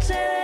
noche